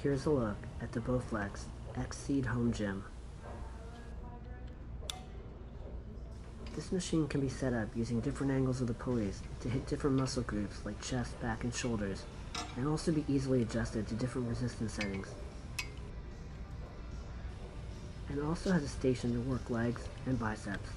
Here's a look at the Bowflex Xceed Home Gym. This machine can be set up using different angles of the pulleys to hit different muscle groups like chest, back, and shoulders, and also be easily adjusted to different resistance settings. And also has a station to work legs and biceps.